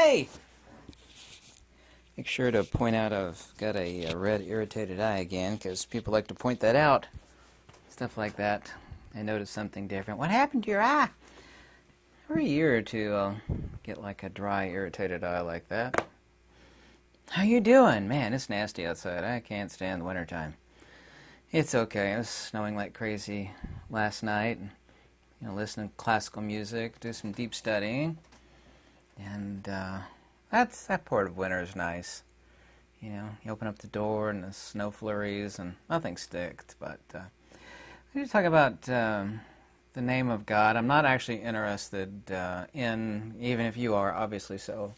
Hey! Make sure to point out I've got a, a red irritated eye again, because people like to point that out. Stuff like that. I noticed something different. What happened to your eye? Every year or two, I'll get like a dry, irritated eye like that. How you doing? Man, it's nasty outside. I can't stand the wintertime. It's okay. It was snowing like crazy last night. You know, listening to classical music, do some deep studying, and uh, that's that part of winter is nice. You know, you open up the door and the snow flurries and nothing sticks. But uh, need talk about um, the name of God. I'm not actually interested uh, in, even if you are obviously so,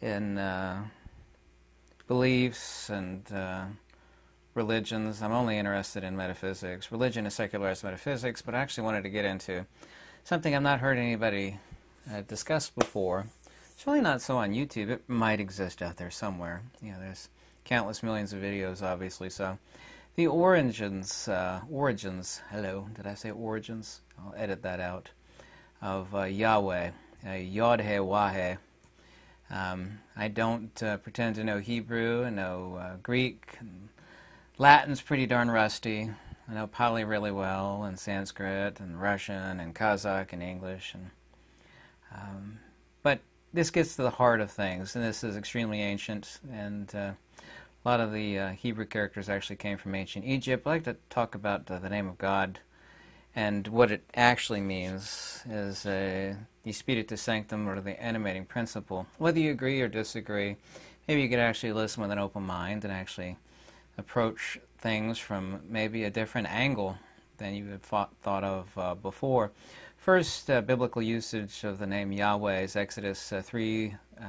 in uh, beliefs and uh, religions. I'm only interested in metaphysics. Religion is secularized metaphysics, but I actually wanted to get into something I've not heard anybody uh, discuss before. It's really not so on YouTube. It might exist out there somewhere. You know, there's countless millions of videos, obviously. So, the origins, uh, origins. Hello, did I say origins? I'll edit that out. Of uh, Yahweh, uh, Yod He Wahe. Um, I don't uh, pretend to know Hebrew, I know uh, Greek. And Latin's pretty darn rusty. I know Pali really well, and Sanskrit, and Russian, and Kazakh, and English. And, um, but this gets to the heart of things, and this is extremely ancient, and uh, a lot of the uh, Hebrew characters actually came from ancient Egypt. I'd like to talk about uh, the name of God and what it actually means is uh, the Spiritus Sanctum or the animating principle. Whether you agree or disagree, maybe you could actually listen with an open mind and actually approach things from maybe a different angle than you had thought, thought of uh, before. First, uh, biblical usage of the name Yahweh is Exodus uh, 3, uh,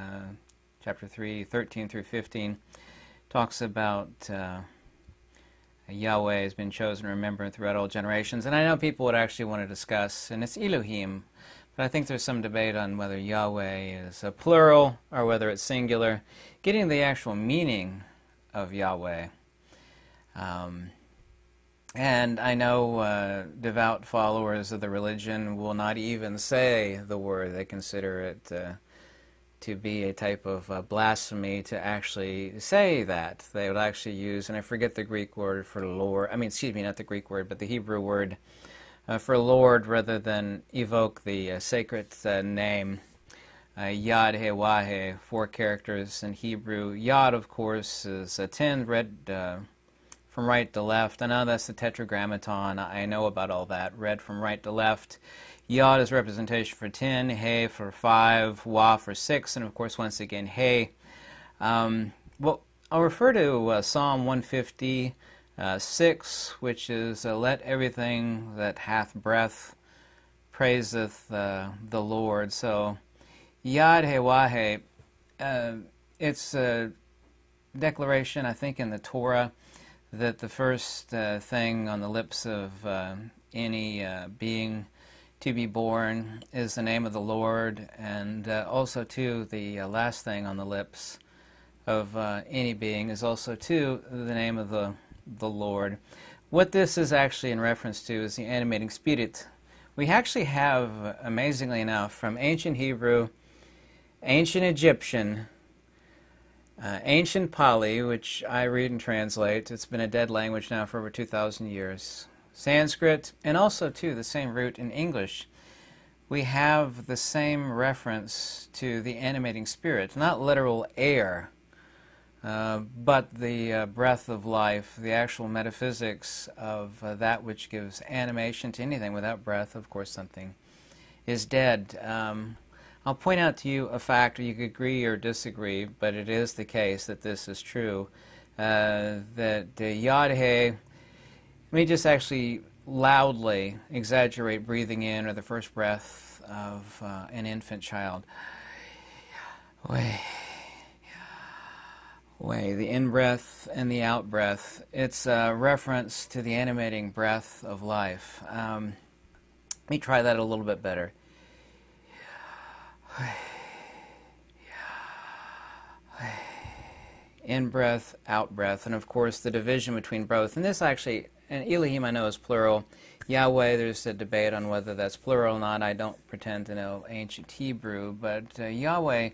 chapter 3, 13 through 15, talks about uh, Yahweh has been chosen, remembered throughout all generations. And I know people would actually want to discuss, and it's Elohim, but I think there's some debate on whether Yahweh is a plural or whether it's singular. Getting the actual meaning of Yahweh. Um, and I know uh, devout followers of the religion will not even say the word. They consider it uh, to be a type of uh, blasphemy to actually say that. They would actually use, and I forget the Greek word for Lord, I mean, excuse me, not the Greek word, but the Hebrew word uh, for Lord rather than evoke the uh, sacred uh, name. Yad He Wahe, four characters in Hebrew. Yad, of course, is a ten, read from right to left. I know that's the tetragrammaton. I know about all that. Read from right to left. Yod is representation for 10, He for 5, Wa for 6, and of course, once again, He. Um, well, I'll refer to uh, Psalm 150, uh, 6, which is, uh, Let everything that hath breath praiseth uh, the Lord. So, Yad He Wahe, uh, it's a declaration, I think, in the Torah that the first uh, thing on the lips of uh, any uh, being to be born is the name of the Lord, and uh, also, too, the uh, last thing on the lips of any being is also, too, the name of the, the Lord. What this is actually in reference to is the animating spirit. We actually have, amazingly enough, from ancient Hebrew, ancient Egyptian, uh, ancient Pali, which I read and translate, it's been a dead language now for over 2,000 years. Sanskrit, and also, too, the same root in English. We have the same reference to the animating spirit, not literal air, uh, but the uh, breath of life, the actual metaphysics of uh, that which gives animation to anything. Without breath, of course, something is dead. Um, I'll point out to you a fact, you could agree or disagree, but it is the case that this is true. Uh, that uh, Yod He, let me just actually loudly exaggerate breathing in or the first breath of uh, an infant child. Way, way, the in breath and the out breath. It's a reference to the animating breath of life. Um, let me try that a little bit better. In breath, out breath, and of course the division between both. And this actually, and Elohim I know is plural. Yahweh, there's a debate on whether that's plural or not. I don't pretend to know ancient Hebrew, but uh, Yahweh,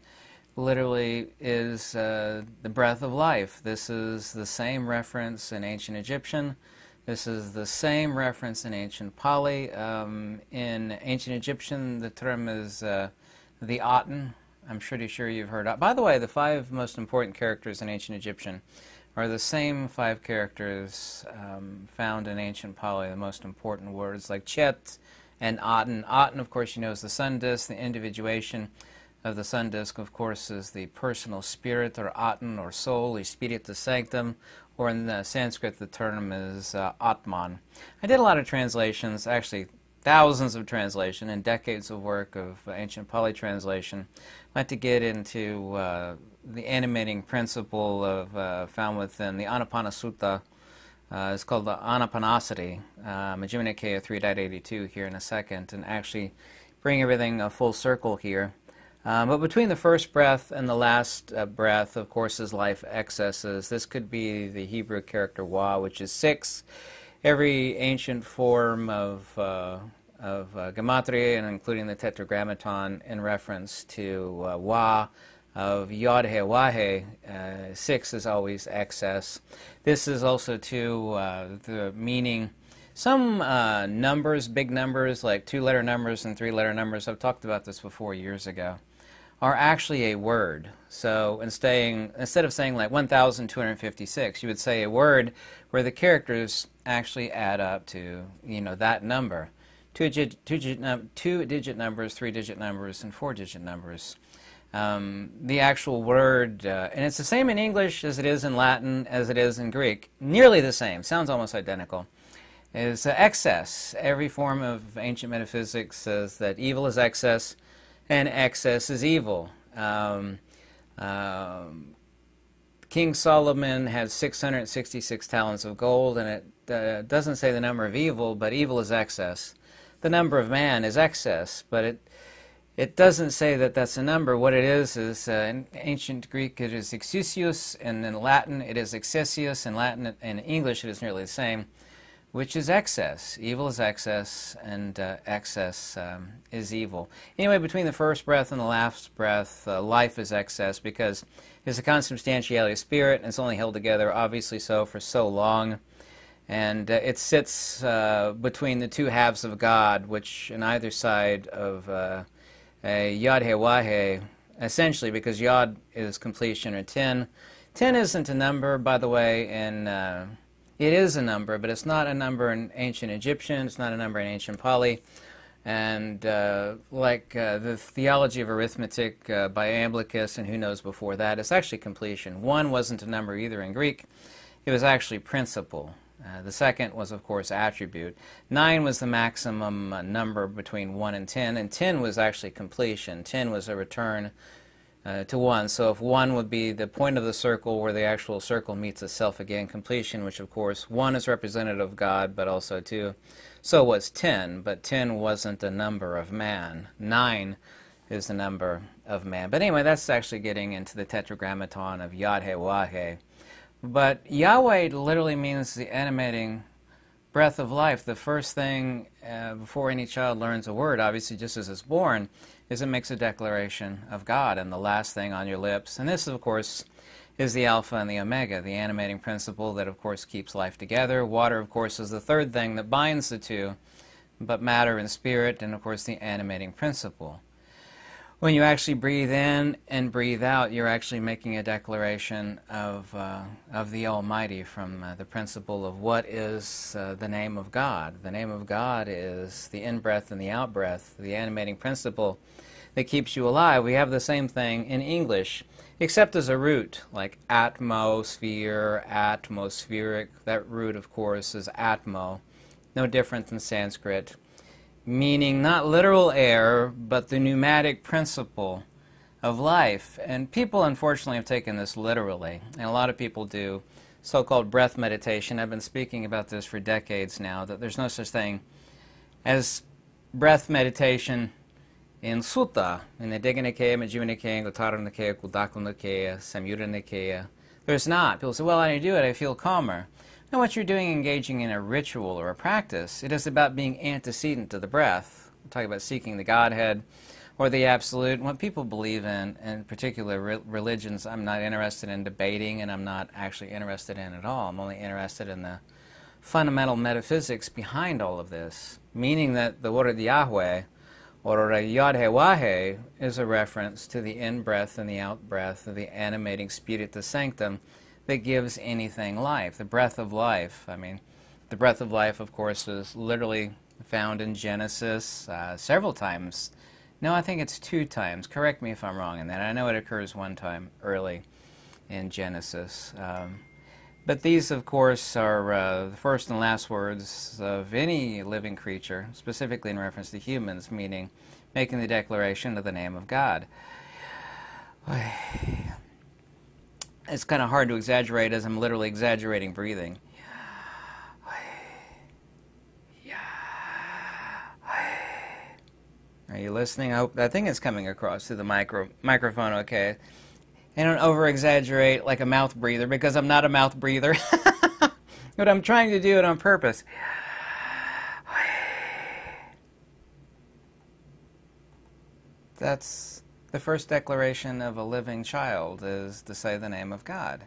literally is uh, the breath of life. This is the same reference in ancient Egyptian. This is the same reference in ancient Pali. Um, in ancient Egyptian, the term is uh, the Aten. I'm pretty sure you've heard. Of. By the way, the five most important characters in ancient Egyptian are the same five characters um, found in ancient Pali, the most important words like Chet and Aten. Aten, of course, you know, is the sun disk, the individuation of the sun disk, of course, is the personal spirit or Aten or soul, the spiritus sanctum, or in the Sanskrit the term is uh, Atman. I did a lot of translations, actually thousands of translation and decades of work of ancient Pali translation. Like to get into uh, the animating principle of uh, found within the Anapana Sutta. Uh, it's called the Anapanasati, uh, Majjhima Nikaya 3.82 here in a second, and actually bring everything a full circle here. Um, but between the first breath and the last uh, breath, of course, is life excesses. This could be the Hebrew character wa, which is six. Every ancient form of, uh, of uh, gematria, and including the tetragrammaton in reference to uh, wa, of yod he wahe, uh, six is always excess. This is also to uh, the meaning. Some uh, numbers, big numbers like two letter numbers and three letter numbers, I've talked about this before years ago are actually a word. So instead, instead of saying like 1,256, you would say a word where the characters actually add up to you know that number. Two digit, two digit, two digit numbers, three digit numbers, and four digit numbers. Um, the actual word, uh, and it's the same in English as it is in Latin, as it is in Greek. Nearly the same, sounds almost identical. Is uh, excess. Every form of ancient metaphysics says that evil is excess, and excess is evil. Um, um, King Solomon had 666 talents of gold, and it uh, doesn't say the number of evil, but evil is excess. The number of man is excess, but it it doesn't say that that's a number. What it is is uh, in ancient Greek it is exousios, and in Latin it is excessius. In Latin and English it is nearly the same which is excess. Evil is excess, and uh, excess um, is evil. Anyway, between the first breath and the last breath, uh, life is excess because it's a consubstantiality of spirit, and it's only held together, obviously so, for so long. And uh, it sits uh, between the two halves of God, which on either side of uh, Yod He Wahe, essentially, because Yod is completion or 10. 10 isn't a number, by the way, in uh, it is a number, but it's not a number in ancient Egyptian, it's not a number in ancient Pali. And uh, like uh, the theology of arithmetic uh, by Iamblichus and who knows before that, it's actually completion. One wasn't a number either in Greek, it was actually principle. Uh, the second was, of course, attribute. Nine was the maximum uh, number between 1 and 10, and 10 was actually completion. 10 was a return uh, to 1. So if 1 would be the point of the circle where the actual circle meets itself again, completion, which of course 1 is representative of God, but also 2. So was 10, but 10 wasn't the number of man. 9 is the number of man. But anyway, that's actually getting into the tetragrammaton of Yahweh Wahe. But Yahweh literally means the animating breath of life. The first thing uh, before any child learns a word, obviously just as it's born, is it makes a declaration of God, and the last thing on your lips. And this, of course, is the Alpha and the Omega, the animating principle that, of course, keeps life together. Water, of course, is the third thing that binds the two, but matter and spirit, and, of course, the animating principle. When you actually breathe in and breathe out, you're actually making a declaration of, uh, of the Almighty from uh, the principle of what is uh, the name of God. The name of God is the in breath and the out breath, the animating principle that keeps you alive. We have the same thing in English, except as a root, like atmosphere, atmospheric. That root, of course, is atmo, no different than Sanskrit, meaning not literal air, but the pneumatic principle of life. And people, unfortunately, have taken this literally, and a lot of people do so called breath meditation. I've been speaking about this for decades now, that there's no such thing as breath meditation in sutta, in the Digha Nikaya, Majjhima Nikaya, Uttara Nikaya, Khuddaka Nikaya, Samyutta Nikaya, there's not. People say, well, I do it, I feel calmer. Now, what you're doing engaging in a ritual or a practice, it is about being antecedent to the breath. We're talking about seeking the Godhead. or the absolute. What people believe in, in particular re religions, I'm not interested in debating and I'm not actually interested in at all. I'm only interested in the fundamental metaphysics behind all of this, meaning that the word Yahweh, or Yahweh is a reference to the in-breath and the out-breath of the animating spirit, the Sanctum that gives anything life, the breath of life. I mean, the breath of life, of course, is literally found in Genesis uh, several times. No, I think it's two times. Correct me if I'm wrong in that. I know it occurs one time early in Genesis. Um, but these, of course, are uh, the first and last words of any living creature, specifically in reference to humans, meaning making the declaration of the name of God. It's kind of hard to exaggerate as I'm literally exaggerating breathing. Are you listening? I hope I think it's coming across through the micro microphone okay. I don't over exaggerate like a mouth breather because I'm not a mouth breather. but I'm trying to do it on purpose. That's the first declaration of a living child is to say the name of God.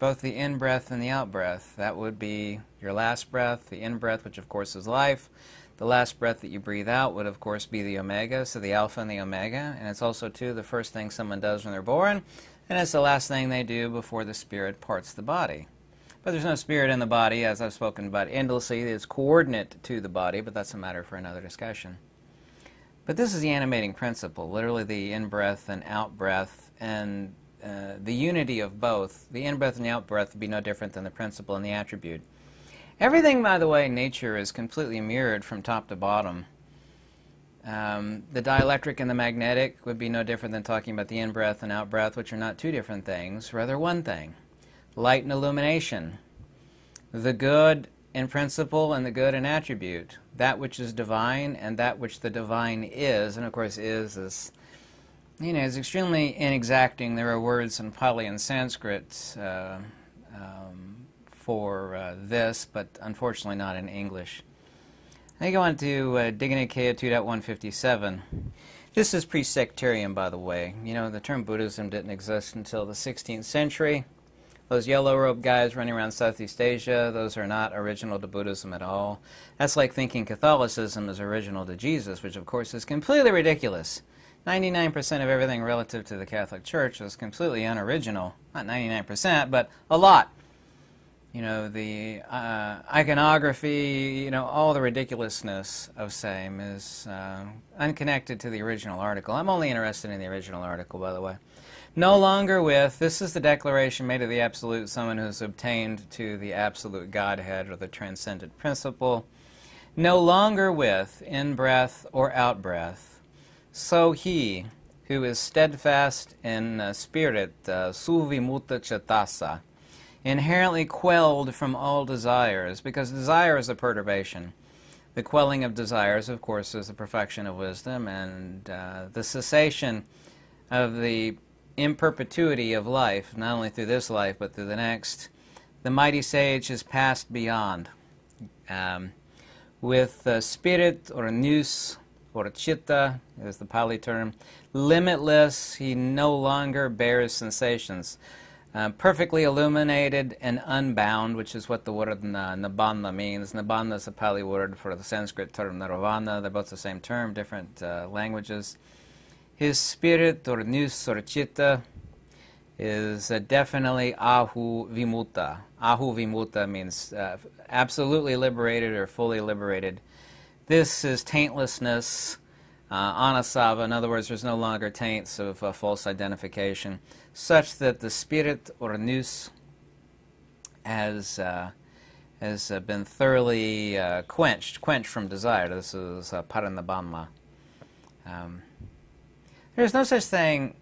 Both the in breath and the out breath. That would be your last breath, the in breath, which of course is life, the last breath that you breathe out would, of course, be the omega, so the alpha and the omega. And it's also, too, the first thing someone does when they're born, and it's the last thing they do before the spirit parts the body. But there's no spirit in the body, as I've spoken about endlessly. It's coordinate to the body, but that's a matter for another discussion. But this is the animating principle, literally the in breath and out breath, and uh, the unity of both. The in breath and the out breath would be no different than the principle and the attribute. Everything, by the way, in nature is completely mirrored from top to bottom. Um, the dielectric and the magnetic would be no different than talking about the in-breath and out-breath, which are not two different things, rather one thing. Light and illumination. The good in principle and the good in attribute. That which is divine and that which the divine is, and of course is is, you know, is extremely inexacting. There are words in Pali and Sanskrit uh, um, for uh, this, but unfortunately not in English. I go on to uh, Digha Nikaya 2.157. This is pre-sectarian, by the way. You know, the term Buddhism didn't exist until the 16th century. Those yellow robe guys running around Southeast Asia, those are not original to Buddhism at all. That's like thinking Catholicism is original to Jesus, which of course is completely ridiculous. 99% of everything relative to the Catholic Church is completely unoriginal. Not 99%, but a lot you know, the uh, iconography, you know, all the ridiculousness of same is uh, unconnected to the original article. I'm only interested in the original article, by the way. No longer with, this is the declaration made of the Absolute, someone who has obtained to the Absolute Godhead or the transcendent principle. No longer with, in breath or out breath, so he who is steadfast in uh, spirit, uh, suvimuta cetasa, inherently quelled from all desires, because desire is a perturbation. The quelling of desires, of course, is the perfection of wisdom, and uh, the cessation of the imperpetuity of life, not only through this life, but through the next. The mighty sage has passed beyond. Um, with uh, spirit or nous or chitta is the Pali term, limitless, he no longer bears sensations. Uh, perfectly illuminated and unbound, which is what the word nibbana means. Nibbana is a Pali word for the Sanskrit term nirvana. They're both the same term, different uh, languages. His spirit or nous or chitta is uh, definitely ahu vimuta. Ahu vimuta means uh, absolutely liberated or fully liberated. This is taintlessness, uh, anasava. In other words, there's no longer taints of uh, false identification such that the spirit or nous has uh, has uh, been thoroughly uh, quenched, quenched from desire. This is uh, parinibbana. Um, there's no such thing.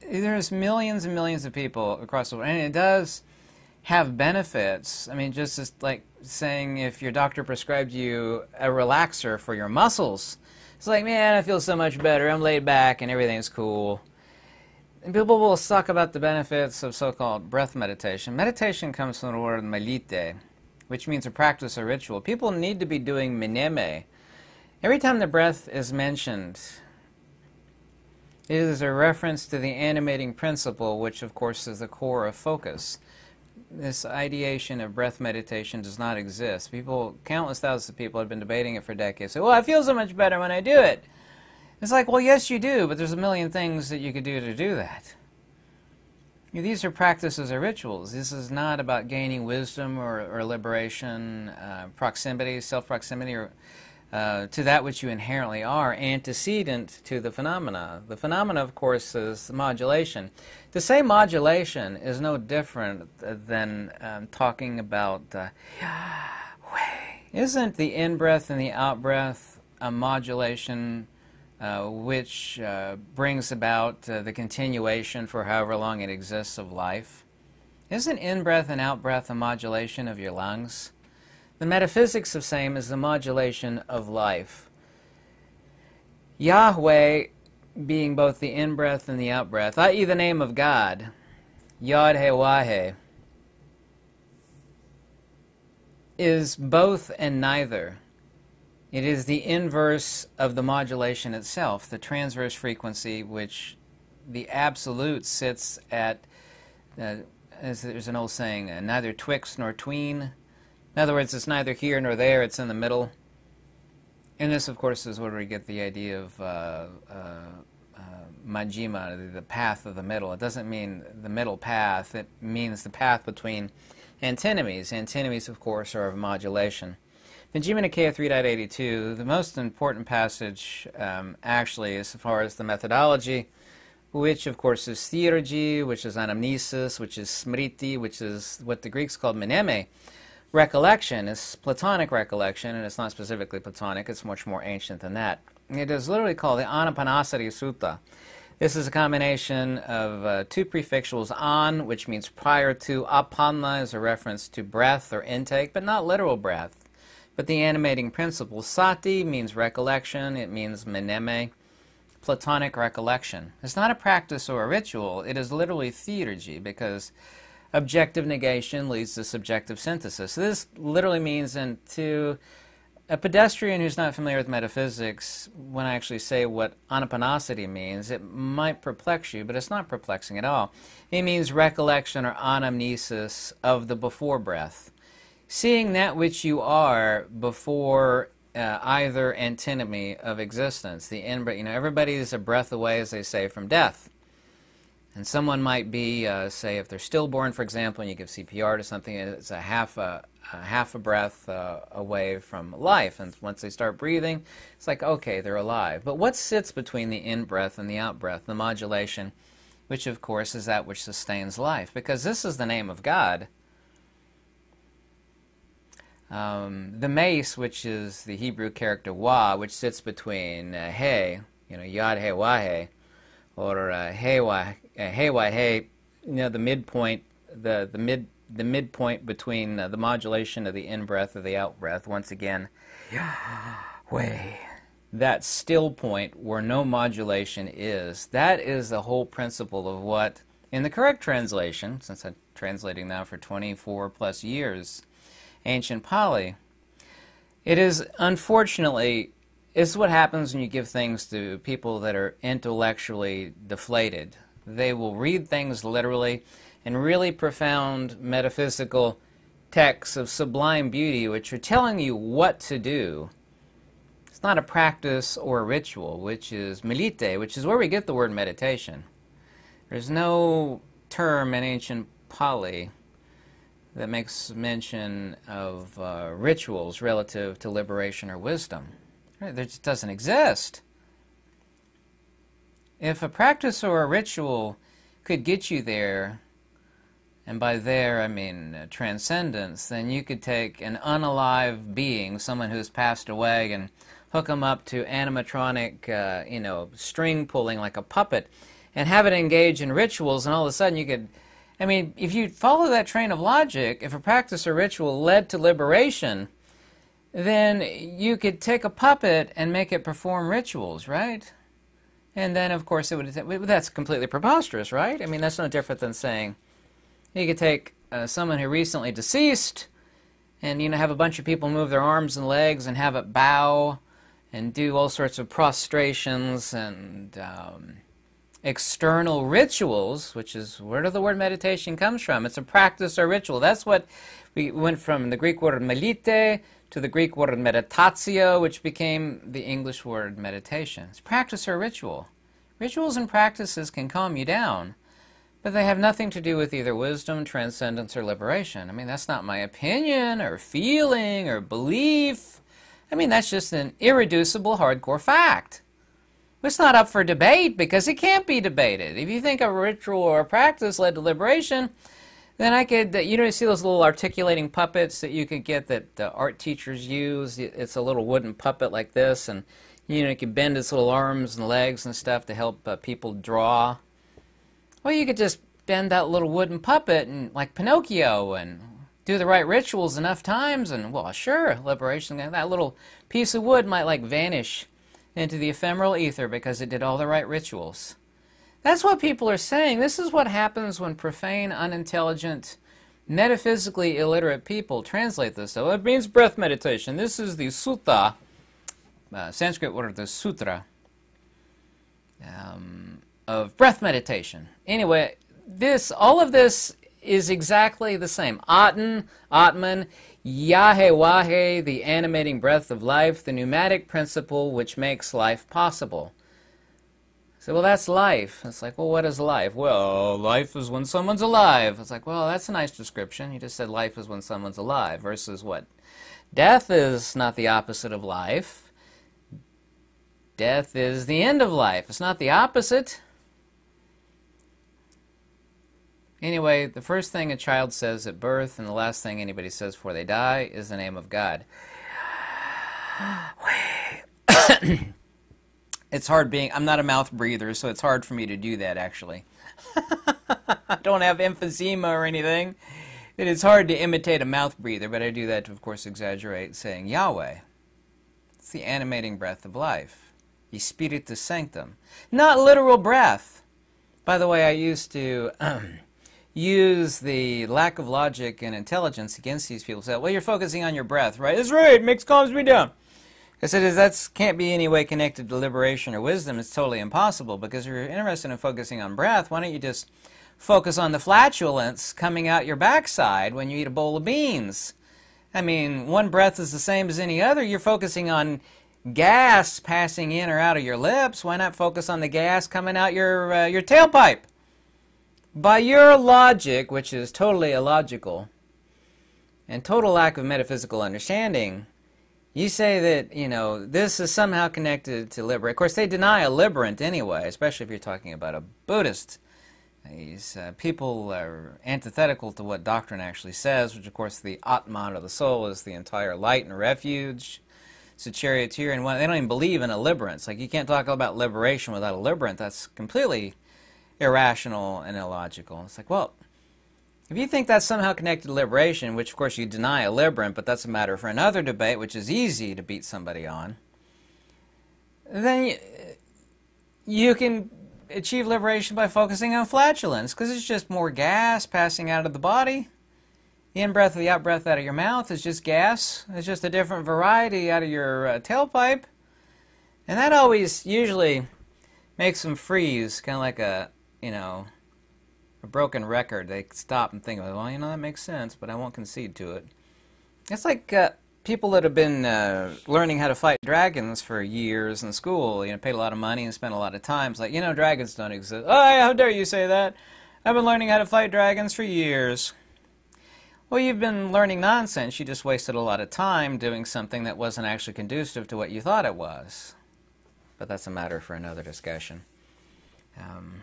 There's millions and millions of people across the world, and it does have benefits. I mean, just as like saying if your doctor prescribed you a relaxer for your muscles, it's like, man, I feel so much better. I'm laid back and everything's cool. And people will talk about the benefits of so-called breath meditation. Meditation comes from the word melite, which means a practice or ritual. People need to be doing mneme. Every time the breath is mentioned, it is a reference to the animating principle, which of course is the core of focus. This ideation of breath meditation does not exist. People, countless thousands of people have been debating it for decades. Say, well, I feel so much better when I do it. It's like, well, yes, you do, but there's a million things that you could do to do that. These are practices or rituals. This is not about gaining wisdom or, or liberation, uh, proximity, self proximity, or uh, to that which you inherently are, antecedent to the phenomena. The phenomena, of course, is modulation. To say modulation is no different than um, talking about uh, isn't the in breath and the out breath a modulation uh, which uh, brings about uh, the continuation for however long it exists of life? Isn't in breath and out breath a modulation of your lungs? The metaphysics of same is the modulation of life. Yahweh being both the in breath and the out breath, i.e., the name of God, Yod He Wahe, is both and neither. It is the inverse of the modulation itself, the transverse frequency, which the absolute sits at, uh, as there's an old saying, uh, neither twixt nor tween in other words, it's neither here nor there, it's in the middle. And this, of course, is where we get the idea of uh, uh, uh, Majjhima, the path of the middle. It doesn't mean the middle path, it means the path between antinomies. Antinomies, of course, are of modulation. In Jhima Nikaya 3.82, the most important passage, um, actually, as far as the methodology, which, of course, is theurgy, which is anamnesis, which is smriti, which is what the Greeks called mneme recollection is Platonic recollection, and it's not specifically Platonic, it's much more ancient than that. It is literally called the Anapanasati Sutta. This is a combination of uh, two prefixals, an, which means prior to, apanna is a reference to breath or intake, but not literal breath, but the animating principle. Sati means recollection, it means mneme, Platonic recollection. It's not a practice or a ritual, it is literally theurgy, because objective negation leads to subjective synthesis. So this literally means, and to a pedestrian who's not familiar with metaphysics, when I actually say what anapanasati means, it might perplex you, but it's not perplexing at all. It means recollection or anamnesis of the before breath. Seeing that which you are before uh, either antinomy of existence, the in breath. You know, everybody is a breath away, as they say, from death. And someone might be, uh, say, if they're stillborn, for example, and you give CPR to something, it's a half a, a half a breath uh, away from life. And once they start breathing, it's like, okay, they're alive. But what sits between the in breath and the out breath? The modulation, which of course is that which sustains life. Because this is the name of God. Um, the mace, which is the Hebrew character wa, which sits between uh, he, you know, yad he wahe, or uh, hey why uh, hey why hey you know the midpoint the the mid the midpoint between uh, the modulation of the in breath or the out breath once again way that still point where no modulation is that is the whole principle of what in the correct translation since I'm translating now for 24 plus years ancient Pali it is unfortunately is what happens when you give things to people that are intellectually deflated. They will read things literally and really profound metaphysical texts of sublime beauty, which are telling you what to do. It's not a practice or a ritual, which is melite, which is where we get the word meditation. There's no term in ancient Pali that makes mention of uh, rituals relative to liberation or wisdom. It just doesn't exist. If a practice or a ritual could get you there, and by there I mean uh, transcendence, then you could take an unalive being, someone who's passed away, and hook them up to animatronic, uh, you know, string pulling like a puppet, and have it engage in rituals, and all of a sudden you could. I mean, if you follow that train of logic, if a practice or ritual led to liberation, then you could take a puppet and make it perform rituals, right? And then, of course, it would. That's completely preposterous, right? I mean, that's no different than saying you could take uh, someone who recently deceased, and you know, have a bunch of people move their arms and legs and have it bow, and do all sorts of prostrations and um, external rituals, which is where the word meditation comes from. It's a practice or ritual. That's what we went from the Greek word melite to the Greek word meditatio, which became the English word meditation. It's practice or ritual. Rituals and practices can calm you down, but they have nothing to do with either wisdom, transcendence, or liberation. I mean, that's not my opinion or feeling or belief. I mean, that's just an irreducible, hardcore fact. It's not up for debate because it can't be debated. If you think a ritual or a practice led to liberation, then I could, you know, you see those little articulating puppets that you could get that uh, art teachers use. It's a little wooden puppet like this, and you know, you can bend its little arms and legs and stuff to help uh, people draw. Well, you could just bend that little wooden puppet and like Pinocchio and do the right rituals enough times, and well, sure, liberation. That little piece of wood might like vanish into the ephemeral ether because it did all the right rituals. That's what people are saying. This is what happens when profane, unintelligent, metaphysically illiterate people translate this. So it means breath meditation. This is the sutta, uh, Sanskrit word, the sutra um, of breath meditation. Anyway, this, all of this is exactly the same. Atan, Atman, Yahe the animating breath of life, the pneumatic principle which makes life possible. So, well, that's life. It's like, well, what is life? Well, life is when someone's alive. It's like, well, that's a nice description. You just said life is when someone's alive versus what? Death is not the opposite of life. Death is the end of life. It's not the opposite. Anyway, the first thing a child says at birth and the last thing anybody says before they die is the name of God. it's hard being, I'm not a mouth breather, so it's hard for me to do that actually. I don't have emphysema or anything. It is hard to imitate a mouth breather, but I do that to, of course, exaggerate saying Yahweh. It's the animating breath of life. the Spiritus Sanctum. Not literal breath. By the way, I used to use the lack of logic and intelligence against these people. Say, well, you're focusing on your breath, right? That's right. It makes calms me down. I said, that can't be any way connected to liberation or wisdom. It's totally impossible because if you're interested in focusing on breath, why don't you just focus on the flatulence coming out your backside when you eat a bowl of beans? I mean, one breath is the same as any other. You're focusing on gas passing in or out of your lips. Why not focus on the gas coming out your uh, your tailpipe? By your logic, which is totally illogical, and total lack of metaphysical understanding, you say that, you know, this is somehow connected to liberate. Of course, they deny a liberant anyway, especially if you're talking about a Buddhist. These uh, people are antithetical to what doctrine actually says, which, of course, the Atman of the soul is the entire light and refuge. It's a charioteer, and they don't even believe in a liberance. Like, you can't talk about liberation without a liberant. That's completely irrational and illogical. It's like, well, if you think that's somehow connected to liberation, which of course you deny a liberant, but that's a matter for another debate, which is easy to beat somebody on, then you can achieve liberation by focusing on flatulence, because it's just more gas passing out of the body. The in-breath or the out-breath out of your mouth is just gas. It's just a different variety out of your uh, tailpipe. And that always usually makes them freeze, kind of like a you know, a broken record, they stop and think, well, you know, that makes sense, but I won't concede to it. It's like uh, people that have been uh, learning how to fight dragons for years in school, you know, paid a lot of money and spent a lot of time. It's like, you know, dragons don't exist. Oh, how dare you say that? I've been learning how to fight dragons for years. Well, you've been learning nonsense. You just wasted a lot of time doing something that wasn't actually conducive to what you thought it was. But that's a matter for another discussion. Um,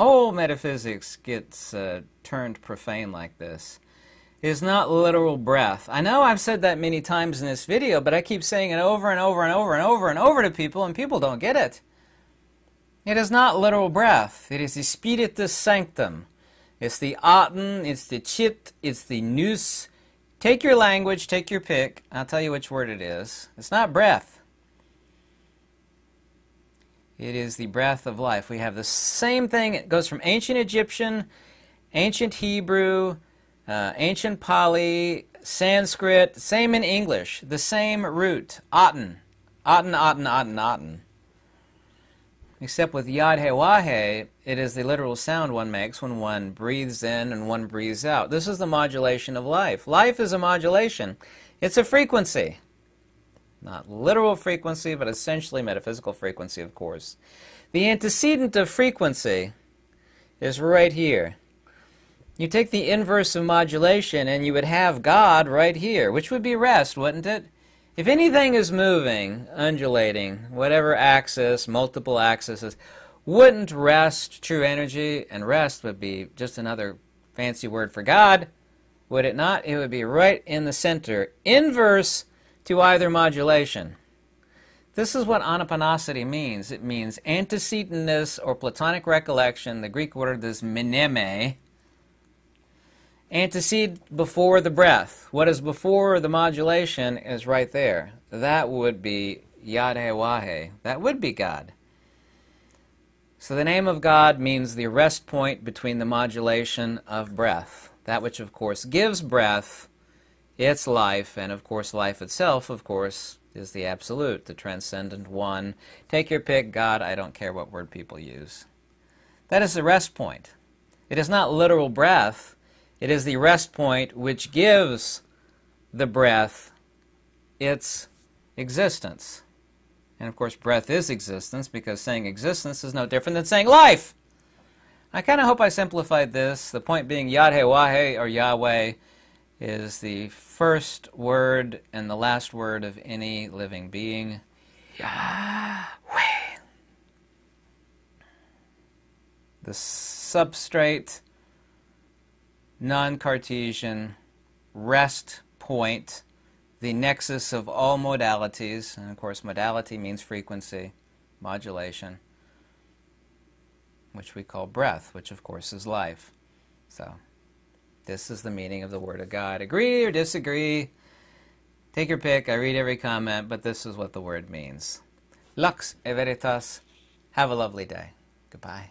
all metaphysics gets uh, turned profane like this is not literal breath. I know I've said that many times in this video, but I keep saying it over and over and over and over and over to people, and people don't get it. It is not literal breath. It is the spiritus sanctum. It's the aten, it's the chit, it's the nous. Take your language, take your pick. I'll tell you which word it is. It's not breath. It is the breath of life. We have the same thing. It goes from ancient Egyptian, ancient Hebrew, uh, ancient Pali, Sanskrit, same in English. The same root, aten, Aten, Aten, Aten, Aten. Except with Yad He Wahe, it is the literal sound one makes when one breathes in and one breathes out. This is the modulation of life. Life is a modulation. It's a frequency. Not literal frequency, but essentially metaphysical frequency, of course. The antecedent of frequency is right here. You take the inverse of modulation and you would have God right here, which would be rest, wouldn't it? If anything is moving, undulating, whatever axis, multiple axes, wouldn't rest true energy? And rest would be just another fancy word for God, would it not? It would be right in the center, inverse to either modulation. This is what anapanasati means. It means antecedentness or Platonic recollection. The Greek word is mneme, antecede before the breath. What is before the modulation is right there. That would be Yadhe That would be God. So the name of God means the rest point between the modulation of breath. That which, of course, gives breath its life, and of course, life itself, of course, is the absolute, the transcendent one. Take your pick, God, I don't care what word people use. That is the rest point. It is not literal breath, it is the rest point which gives the breath its existence. And of course, breath is existence because saying existence is no different than saying life. I kind of hope I simplified this. The point being, Yahweh or Yahweh is the first word and the last word of any living being. Yahweh. The substrate non Cartesian rest point, the nexus of all modalities. And of course, modality means frequency, modulation, which we call breath, which of course is life. So, this is the meaning of the Word of God. Agree or disagree? Take your pick. I read every comment, but this is what the word means. Lux e veritas. Have a lovely day. Goodbye.